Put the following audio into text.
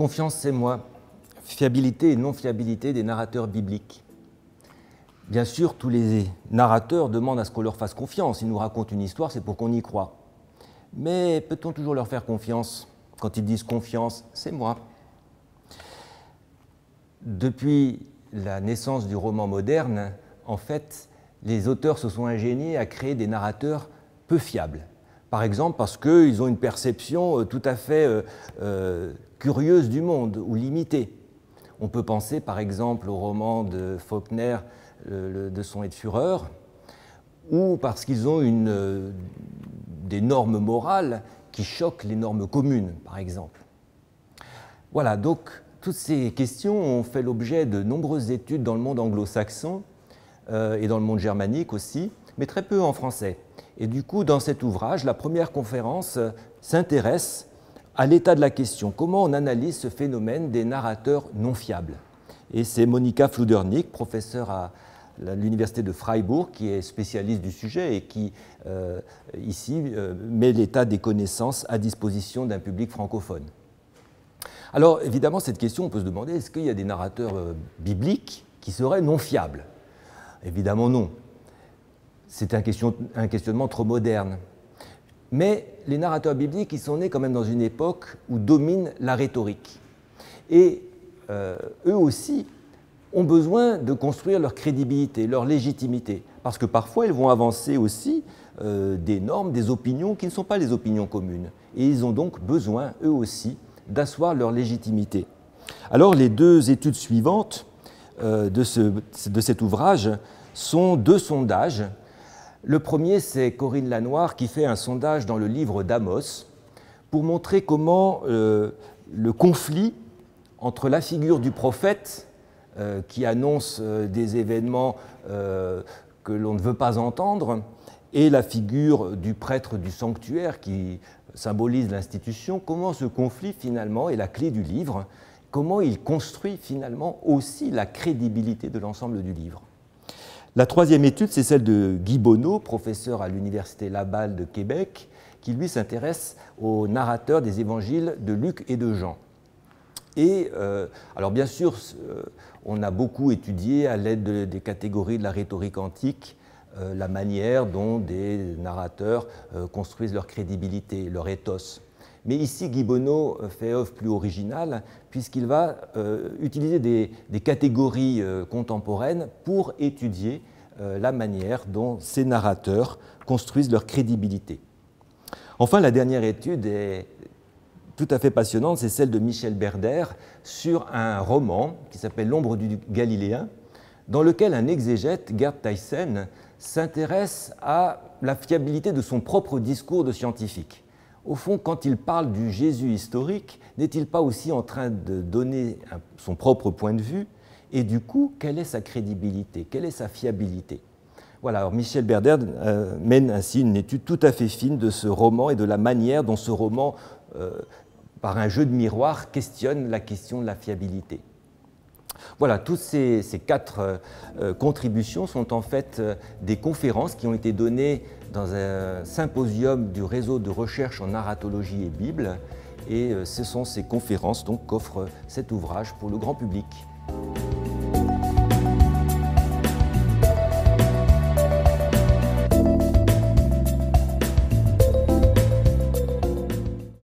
Confiance, c'est moi. Fiabilité et non-fiabilité des narrateurs bibliques. Bien sûr, tous les narrateurs demandent à ce qu'on leur fasse confiance. Ils nous racontent une histoire, c'est pour qu'on y croit. Mais peut-on toujours leur faire confiance Quand ils disent confiance, c'est moi. Depuis la naissance du roman moderne, en fait, les auteurs se sont ingéniés à créer des narrateurs peu fiables. Par exemple, parce qu'ils ont une perception euh, tout à fait euh, euh, curieuse du monde ou limitée. On peut penser par exemple au roman de Faulkner, De son et de fureur, ou parce qu'ils ont des normes morales qui choquent les normes communes, par exemple. Voilà, donc toutes ces questions ont fait l'objet de nombreuses études dans le monde anglo-saxon et dans le monde germanique aussi, mais très peu en français. Et du coup, dans cet ouvrage, la première conférence s'intéresse à l'état de la question. Comment on analyse ce phénomène des narrateurs non fiables? Et c'est Monica Fludernick, professeure à l'université de Freiburg, qui est spécialiste du sujet et qui, euh, ici, euh, met l'état des connaissances à disposition d'un public francophone. Alors, évidemment, cette question, on peut se demander, est-ce qu'il y a des narrateurs euh, bibliques qui seraient non fiables? Évidemment non c'est un, questionnement trop moderne. Mais les narrateurs bibliques, ils sont nés quand même dans une époque où domine la rhétorique. Et euh, eux aussi ont besoin de construire leur crédibilité, leur légitimité, parce que parfois ils vont avancer aussi euh, des normes, des opinions qui ne sont pas les opinions communes. Et ils ont donc besoin, eux aussi, d'asseoir leur légitimité. Alors les deux études suivantes euh, de, de cet ouvrage sont deux sondages le premier, c'est Corinne Lanoir qui fait un sondage dans le livre d'Amos pour montrer comment euh, le conflit entre la figure du prophète euh, qui annonce euh, des événements que l'on ne veut pas entendre et la figure du prêtre du sanctuaire qui symbolise l'institution, comment ce conflit finalement est la clé du livre, comment il construit finalement aussi la crédibilité de l'ensemble du livre? La troisième étude, c'est celle de Guy Bonneau, professeur à l'Université Laval de Québec, qui lui s'intéresse aux narrateurs des évangiles de Luc et de Jean. Et euh, alors bien sûr, euh, on a beaucoup étudié à l'aide des catégories de la rhétorique antique euh, la manière dont des narrateurs construisent leur crédibilité, leur ethos. Mais ici, Guy Bonneau fait œuvre plus originale, puisqu'il va euh, utiliser des, catégories euh, contemporaines pour étudier euh, la manière dont ces narrateurs construisent leur crédibilité. Enfin, la dernière étude est tout à fait passionnante, c'est celle de Michel Berder sur un roman qui s'appelle L'ombre du Galiléen, dans lequel un exégète, Gerd Theissen, s'intéresse à la fiabilité de son propre discours de scientifique au fond, quand il parle du Jésus historique, n'est-il pas aussi en train de donner son propre point de vue? Et du coup, quelle est sa crédibilité? Quelle est sa fiabilité? Voilà, alors Michel Berder euh, mène ainsi une étude tout à fait fine de ce roman et de la manière dont ce roman, euh, par un jeu de miroir, questionne la question de la fiabilité. Voilà, toutes ces, quatre euh, contributions sont en fait des conférences qui ont été données dans un symposium du réseau de recherche en narratologie et Bible. Et euh, ce sont ces conférences qu'offre cet ouvrage pour le grand public.